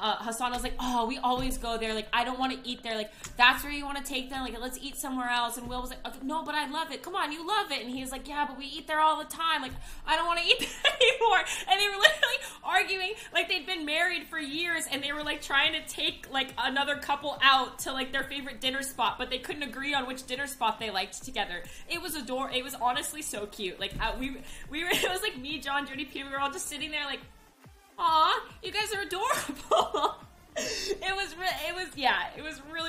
uh, Hasan was like, "Oh, we always go there. Like, I don't want to eat there. Like, that's where you want to take them. Like, let's eat somewhere else." And Will was like, okay, "No, but I love it. Come on, you love it." And he was like, "Yeah, but we eat there all the time. Like, I don't want to eat there anymore." And they were literally arguing like they'd been married for years, and they were like trying to take like another couple out to like their favorite dinner spot, but they couldn't agree on which dinner spot they liked together. It was ador. It was honestly so cute. Like, uh, we we were. It was like me, John, Judy, Peter. We were all just sitting there like Aw, you guys are adorable. it was, re- it was, yeah, it was really.